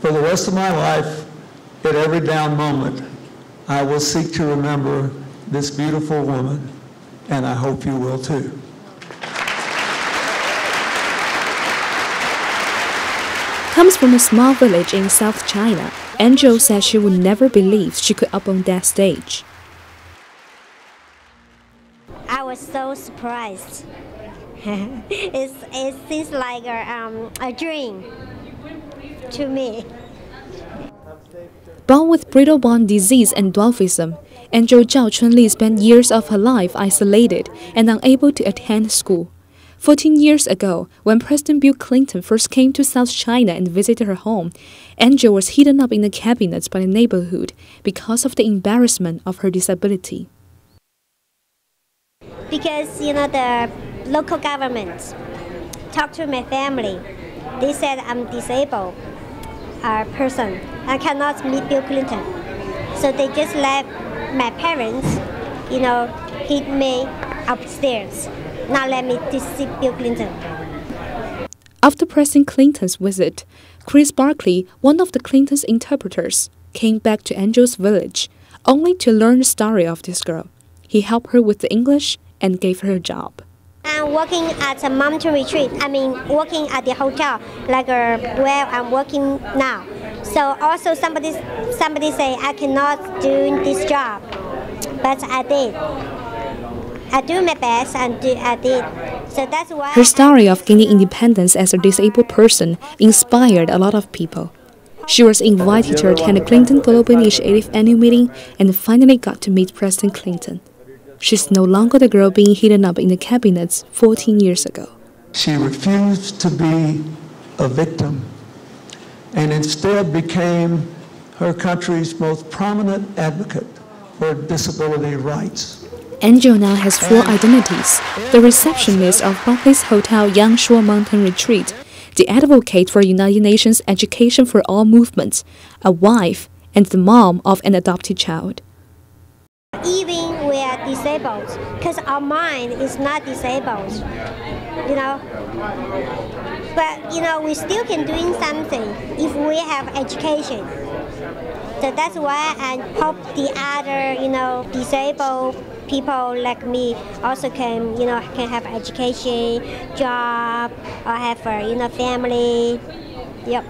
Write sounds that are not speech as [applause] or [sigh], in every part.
For the rest of my life, at every down moment, I will seek to remember this beautiful woman, and I hope you will too. Comes from a small village in South China, Angel says she would never believe she could up on that stage. I was so surprised. [laughs] it's, it seems like a, um, a dream to me. Born with brittle bone disease and dwarfism, Angel Zhao Chunli spent years of her life isolated and unable to attend school. 14 years ago, when President Bill Clinton first came to South China and visited her home, Angel was hidden up in the cabinets by the neighborhood because of the embarrassment of her disability. Because, you know, the local government talked to my family. They said I'm disabled uh, person. I cannot meet Bill Clinton. So they just let my parents, you know, hid me upstairs not let me to see Bill Clinton. After President Clinton's visit, Chris Barclay, one of the Clinton's interpreters, came back to Angel's village, only to learn the story of this girl. He helped her with the English and gave her a job. I'm working at a mountain retreat. I mean, working at the hotel, like uh, where I'm working now. So also somebody, somebody say I cannot do this job, but I did. I do my best and do, I did. So that's why. Her story of gaining independence as a disabled person inspired a lot of people. She was invited to attend the Clinton Global Initiative annual meeting and finally got to meet President Clinton. She's no longer the girl being hidden up in the cabinets 14 years ago. She refused to be a victim and instead became her country's most prominent advocate for disability rights. Angel now has four identities the receptionist of Barclays Hotel Yangshuo Mountain Retreat, the advocate for United Nations Education for All movement, a wife, and the mom of an adopted child. Even are disabled, because our mind is not disabled, you know. But you know, we still can doing something if we have education. So that's why I hope the other, you know, disabled people like me also can, you know, can have education, job, or have a, you know, family. Yep.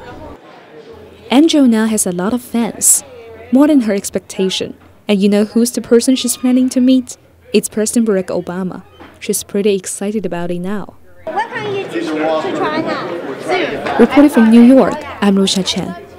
Angel now has a lot of fans, more than her expectation. And you know who's the person she's planning to meet? It's President Barack Obama. She's pretty excited about it now. Welcome you to, to China. Reporting from New York, I'm Lucia Chen.